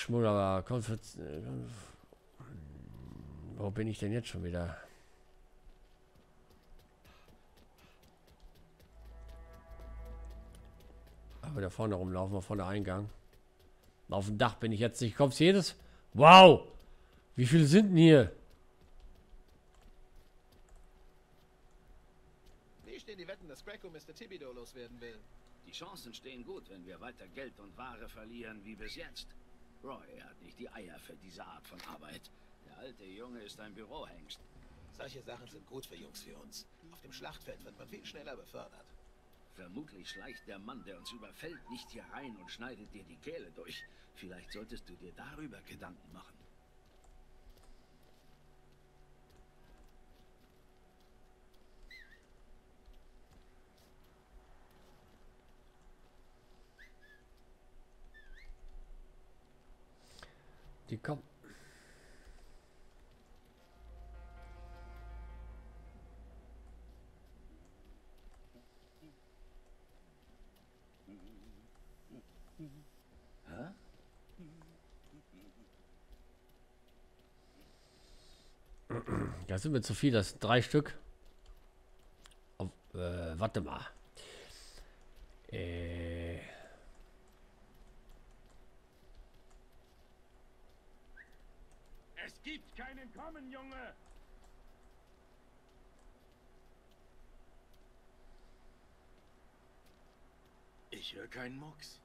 Schmuller. Konferenz. äh, Wo bin ich denn jetzt schon wieder? Aber da vorne rumlaufen wir vor der Eingang. Auf dem Dach bin ich jetzt nicht. Kommst jedes? Wow! Wie viele sind denn hier? Wie stehen die Wetten, dass Greco Mr. Thibodeau loswerden will? Die Chancen stehen gut, wenn wir weiter Geld und Ware verlieren wie bis jetzt. Roy hat nicht die Eier für diese Art von Arbeit. Der alte Junge ist ein Bürohengst. Solche Sachen sind gut für Jungs wie uns. Auf dem Schlachtfeld wird man viel schneller befördert. Vermutlich schleicht der Mann, der uns überfällt, nicht hier rein und schneidet dir die Kehle durch. Vielleicht solltest du dir darüber Gedanken machen. Die kommen. Hä? Das sind mir zu viel, das sind drei Stück. Auf, äh, warte mal. Äh, Es gibt keinen Kommen, Junge! Ich höre keinen Mucks.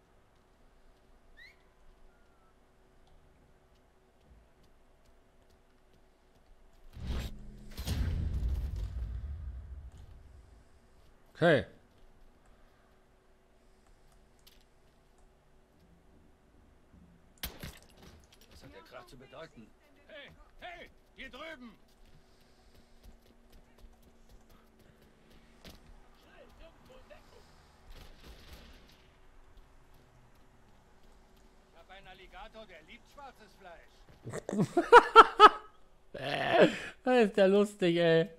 Okay. Was hat der Krach zu bedeuten? Hey, hey, hier drüben! Ich habe einen Alligator, der liebt schwarzes Fleisch. Das ist ja lustig, ey.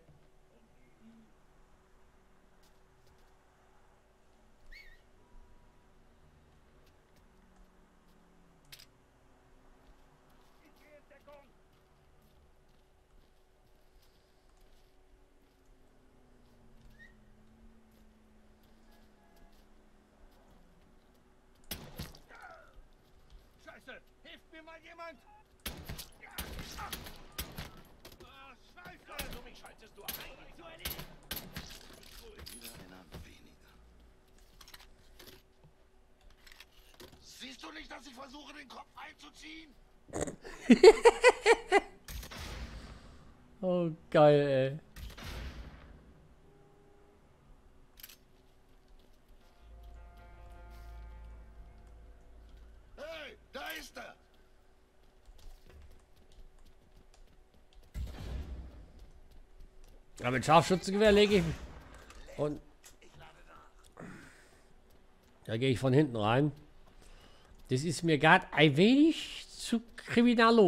Ich gehe in Deckung! Scheiße! Hilft mir mal jemand! Siehst du nicht, dass ich versuche, den Kopf einzuziehen? Oh, geil, ey. Ja, mit Scharfschützengewehr lege ich. Und. Da gehe ich von hinten rein. Das ist mir gerade ein wenig zu aber mein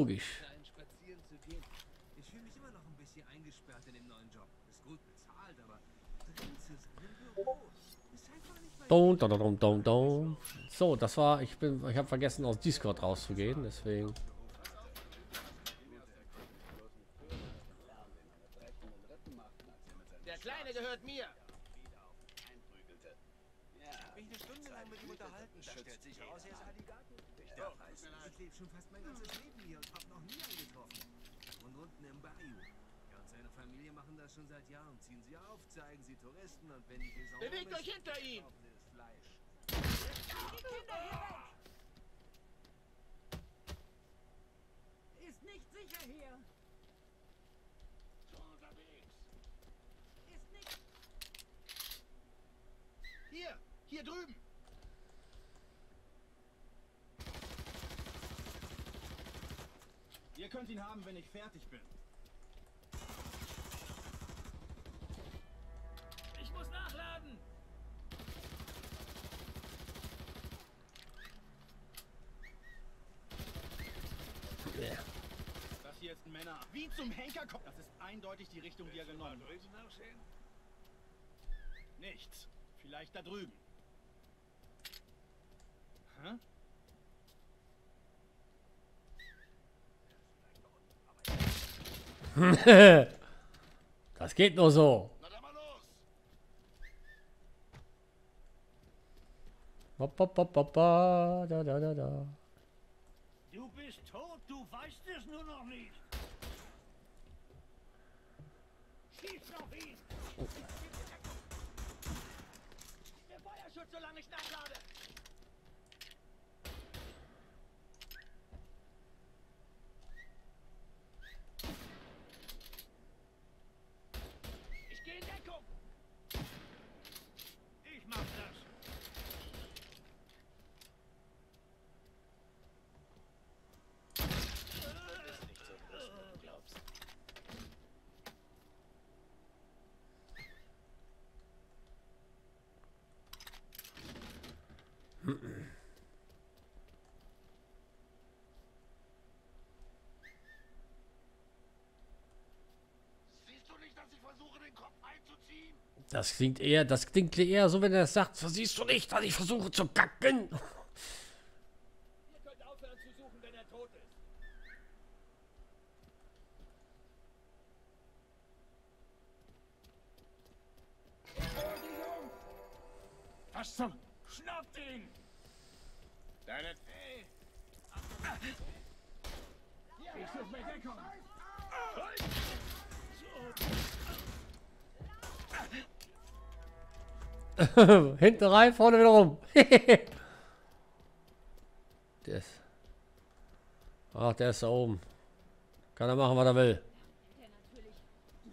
Dun, dun, dun, dun, dun. So, das war. Ich bin. Ich habe vergessen, aus Discord rauszugehen. Deswegen. Der Kleine gehört mir! Mich eine Stunde lang mit ihm unterhalten. Da stellt sich raus, er ist Alligator. Der weiß, ich lebe schon fast mein ganzes Leben hier und habe noch nie einen getroffen. Und unten im Bayou. Er und seine Familie machen das schon seit Jahren. Ziehen sie auf, zeigen sie Touristen und wenn die Saison Bewegt euch hinter ihm! kaufen sie das Fleisch. Ist nicht sicher hier. Schon unterwegs. Ist nicht. Hier, drüben! Ihr könnt ihn haben, wenn ich fertig bin. Ich muss nachladen! Das hier ist ein Männer. Wie zum Henker kommt. Das ist eindeutig die Richtung, die er genommen hat. Nichts. Vielleicht da drüben. Hm? Das geht nur so. Ba, ba, ba, ba, ba, da, da, da, da. Du bist tot, du weißt es nur noch nicht. Schieß auf ihn! Oh. Der Feuerschutz, solange ich nachlade! Das klingt eher, das klingt eher so, wenn er sagt, siehst du nicht, dass ich versuche zu kacken. Hinten rein, vorne wieder rum. der ist. Ach, der ist da oben. Kann er machen, was er will.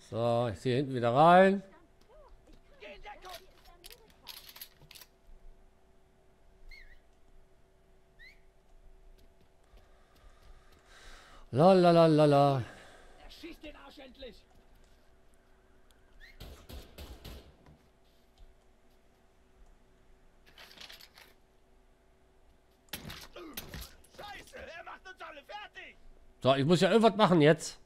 So, ich ziehe hinten wieder rein. La la la la la. Er schießt den Arsch endlich! Scheiße, er macht uns alle fertig! So, ich muss ja irgendwas machen jetzt.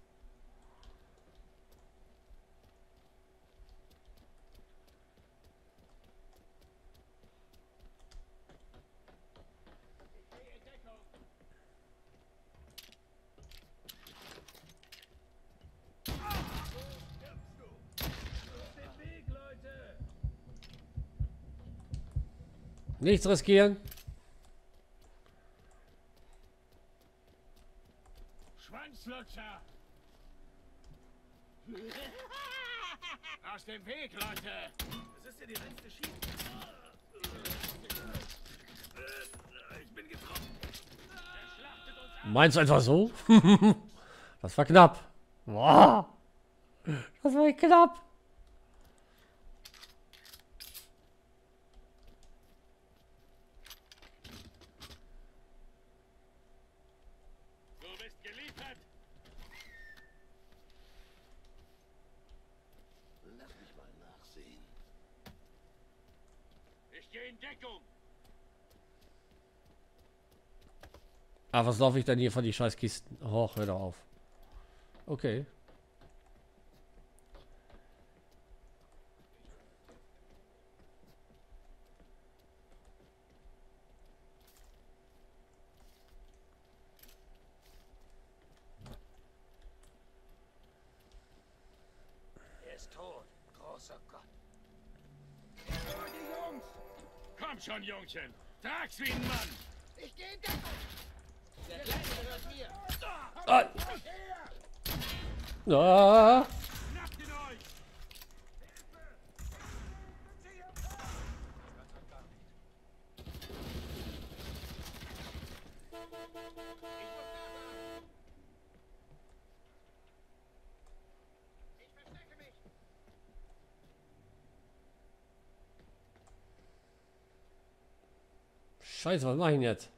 Nichts riskieren. Schwanzlutscher! Aus dem Weg, Leute! Das ist ja die reinste Schiene. Ich bin getroffen. Meinst du einfach so? das war knapp. Boah. Das war knapp. Du bist geliefert! Lass mich mal nachsehen. Ich gehe in Deckung! Ah, was laufe ich denn hier von die Scheißkisten? Och, hör doch auf. Okay. Er ist tot. Großer Gott. Komm schon, Jungchen! Trag's wie ein Mann! Ich gehe in Deckung. Der Kleine gehört mir. Ah. Ah. Scheiße, was mache ich denn jetzt?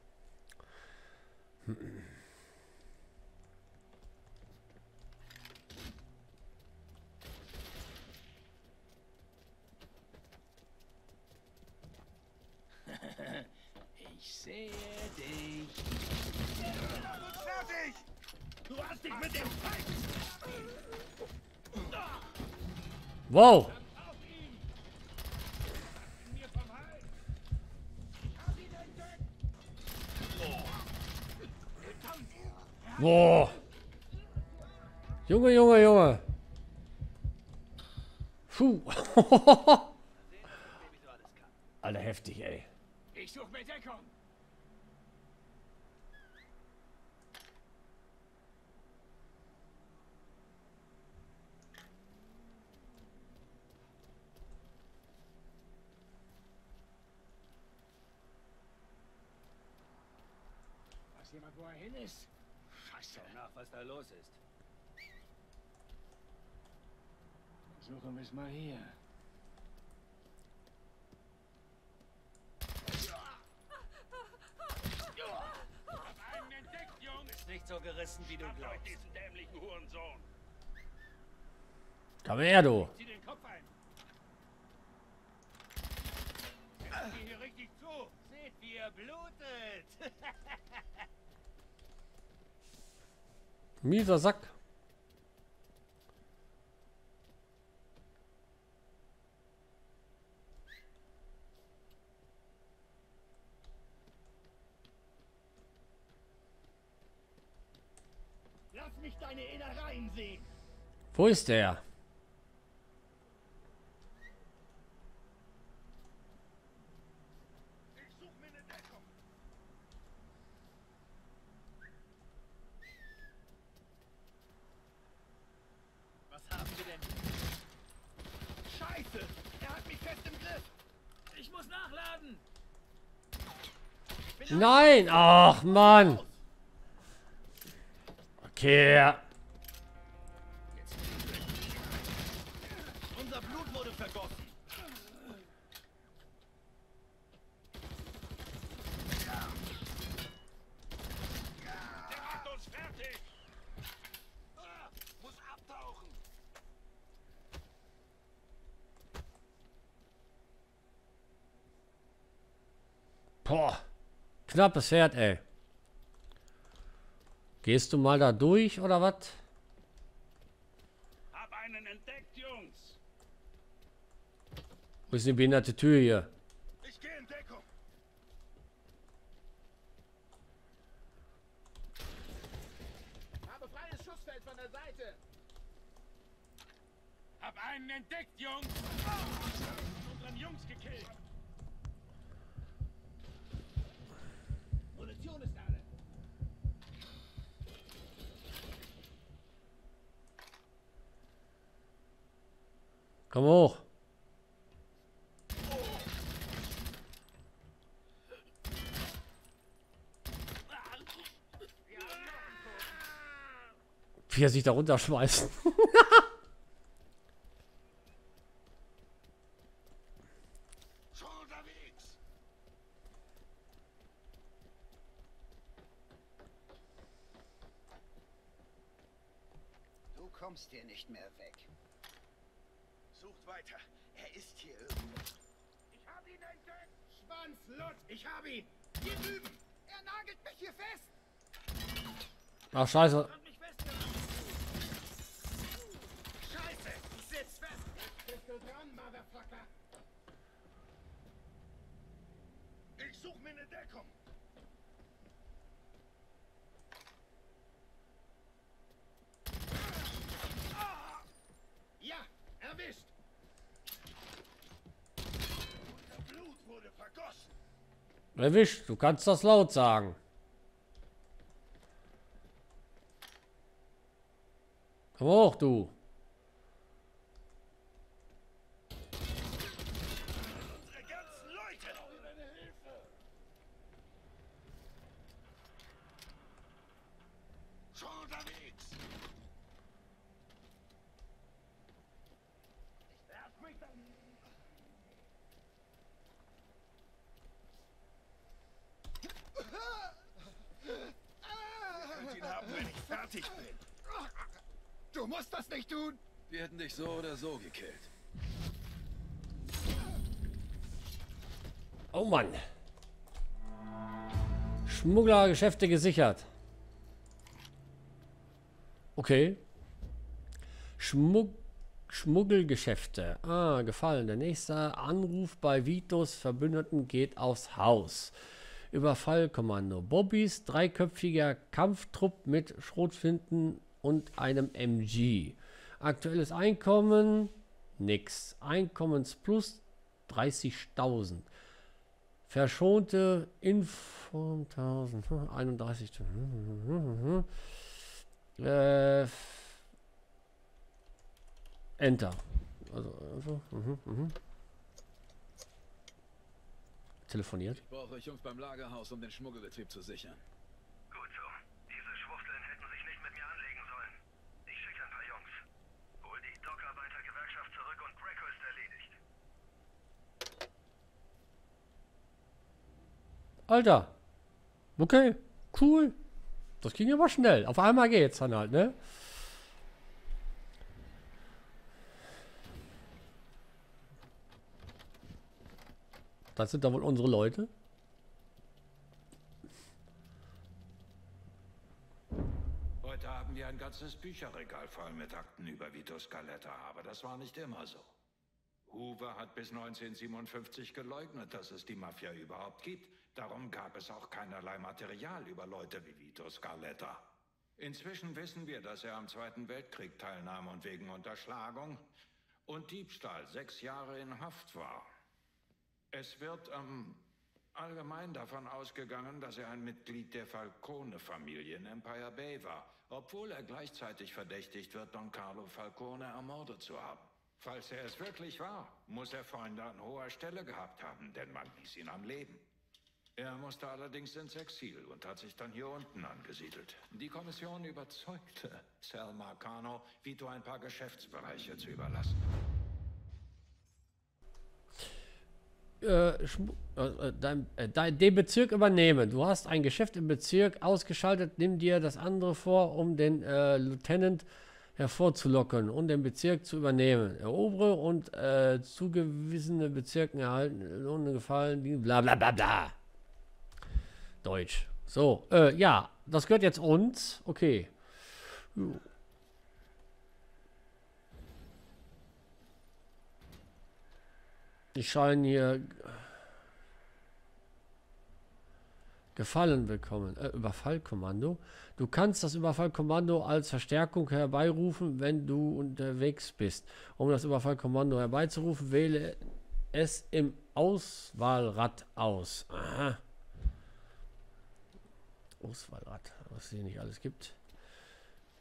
Ich sehe dich. Fertig! Du hast dich mit dem Feind! Wow. Auf ihn! Mir vom Hals! Hab ihn entdeckt! Boah. Junge, Junge, Junge. Puh. Alter, heftig, ey. Ich suche mir Deckung. Ist? Scheiße. Nach, was da los ist. Suchen wir es mal hier. Nicht so gerissen, wie du glaubst. diesen dämlichen Hurensohn. Komm her, du. Zieh den Kopf ein. Sie hier richtig zu. Seht, wie er blutet. Mieser Sack. Lass mich deine Innereien sehen. Wo ist der? Ich suche mir eine Deckung. Was haben wir denn? Scheiße! Er hat mich fest im Griff. Ich muss nachladen. Nein! Ach, Mann! Okay. Unser Blut wurde vergossen. Der macht uns fertig. Ah, muss abtauchen. Boah. Knappes Pferd, ey. Gehst du mal da durch, oder was? Hab einen entdeckt, Jungs. Wo ist die behinderte Tür hier? Ich gehe in Deckung. Habe freies Schussfeld von der Seite. Hab einen entdeckt, Jungs. Unseren Jungs gekillt. Munition ist alle. Komm hoch. Wie er sich da runterschmeißt. Kommst hier nicht mehr weg. Sucht weiter. Er ist hier irgendwo. Ich hab ihn entdeckt. Schwanzlott, ich habe ihn. Hier drüben. Er nagelt mich hier fest. Ach, scheiße. Scheiße, ich sitz fest. Bist du dran, Motherfucker? Ich suche mir eine Deckung. Ja, erwischt. Unser Blut wurde vergossen. Erwischt. Du kannst das laut sagen. Komm hoch, du. Unsere ganzen Leute. Deine Hilfe. Schon unterwegs. Werf mich dann. Könnt ihn haben, wenn ich fertig bin. Du musst das nicht tun. Wir hätten dich so oder so gekillt. Oh Mann. Schmugglergeschäfte gesichert. Okay. Schmuck Schmuggelgeschäfte. Ah, gefallen. Der nächste Anruf bei Vitos Verbündeten geht aufs Haus. Überfallkommando. Bobbys dreiköpfiger Kampftrupp mit Schrotflinten und einem MG. Aktuelles Einkommen nix. Einkommensplus 30.000. Verschonte Info 31. Äh, Enter. Also einfach. Mhm, mhm. Telefoniert. Ich brauche euch Jungs beim Lagerhaus, um den Schmuggelbetrieb zu sichern. Gut so. Diese Schwuchteln hätten sich nicht mit mir anlegen sollen. Ich schicke ein paar Jungs. Hol die Dockarbeitergewerkschaft zurück und Greco ist erledigt. Alter. Okay. Cool. Das ging aber schnell. Auf einmal geht's dann halt, ne? Das sind da wohl unsere Leute. Heute haben wir ein ganzes Bücherregal voll mit Akten über Vito Scaletta, aber das war nicht immer so. Hoover hat bis 1957 geleugnet, dass es die Mafia überhaupt gibt. Darum gab es auch keinerlei Material über Leute wie Vito Scaletta. Inzwischen wissen wir, dass er am Zweiten Weltkrieg teilnahm und wegen Unterschlagung und Diebstahl sechs Jahre in Haft war. Es wird ähm, allgemein davon ausgegangen, dass er ein Mitglied der Falcone-Familie in Empire Bay war, obwohl er gleichzeitig verdächtigt wird, Don Carlo Falcone ermordet zu haben. Falls er es wirklich war, muss er Freunde an hoher Stelle gehabt haben, denn man ließ ihn am Leben. Er musste allerdings ins Exil und hat sich dann hier unten angesiedelt. Die Kommission überzeugte Sal Marcano, Vito ein paar Geschäftsbereiche zu überlassen. äh, äh, äh, dein, äh, dein, den Bezirk übernehmen. Du hast ein Geschäft im Bezirk ausgeschaltet. Nimm dir das andere vor, um den äh, Lieutenant hervorzulocken und den Bezirk zu übernehmen. Erobere und zugewiesene Bezirken erhalten ohne Gefallen. Bla bla bla bla. Deutsch. So, äh, ja, das gehört jetzt uns. Okay. Jo. Ich scheine hier Gefallen bekommen. Äh, Überfallkommando. Du kannst das Überfallkommando als Verstärkung herbeirufen, wenn du unterwegs bist. Um das Überfallkommando herbeizurufen, wähle es im Auswahlrad aus. Aha. Auswahlrad, was es hier nicht alles gibt.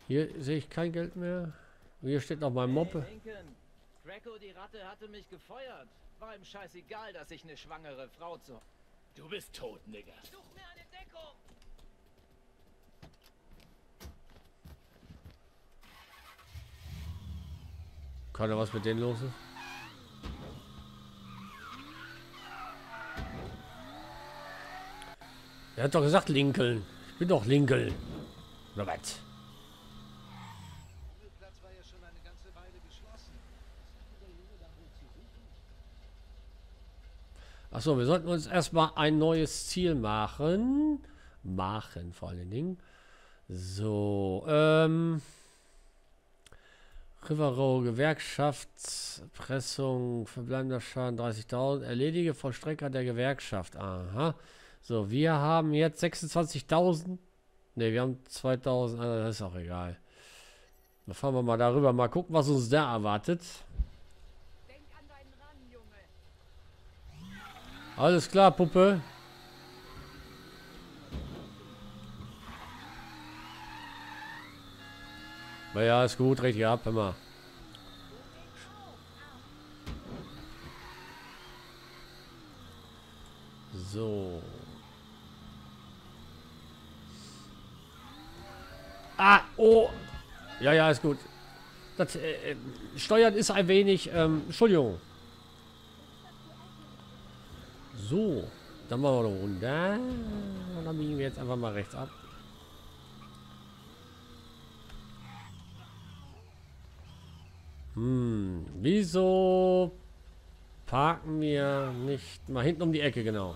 Hier sehe ich kein Geld mehr. Hier steht noch mein Moppe. Hey, Lincoln. Greco, die Ratte, hatte mich gefeuert. War ihm scheißegal, dass ich eine schwangere Frau zu... Du bist tot, Nigger. Such mir eine Deckung! Keiner was mit denen los ist? Er hat doch gesagt Lincoln. Ich bin doch Lincoln. Oder was? Achso, wir sollten uns erstmal ein neues Ziel machen. Machen vor allen Dingen. So, ähm. Rivero, Gewerkschaftspressung, verbleibender Schaden 30.000. Erledige Vollstrecker der Gewerkschaft. Aha. So, wir haben jetzt 26.000. Ne, wir haben 2.000. Ah, Das ist auch egal. Dann fahren wir mal darüber. Mal gucken, was uns da erwartet. Alles klar, Puppe. Na ja, ist gut, richtig ab, immer. So. Ah, oh. Ja, ja, ist gut. Das, äh, äh, Steuern ist ein wenig, ähm, Entschuldigung. So, dann machen wir eine Runde. Und dann biegen wir jetzt einfach mal rechts ab. Hm, wieso parken wir nicht mal hinten um die Ecke, genau.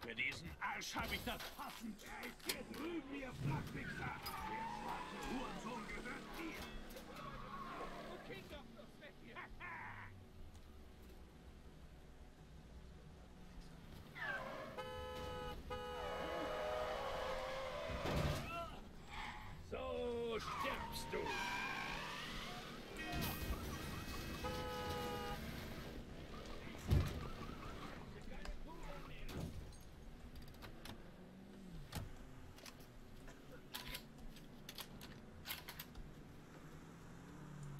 Für diesen Arsch habe ich das passend. Hier drüben, ihr Flachwichser. Der schwarze Hurensohn gehört dir. Kinder, weg hier. So stirbst.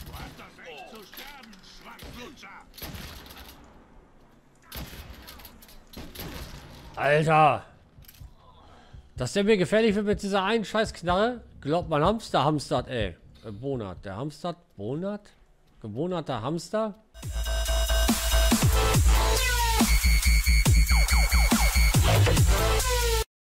Du hast das Recht zu sterben, Schwanzlutscher. Alter! Dass der mir gefährlich wird mit dieser einen scheiß Knarre? Glaubt man Hamster hamstert, ey. Äh, Bonat. Der hamstert? Bonat? Gebohnerter Hamster?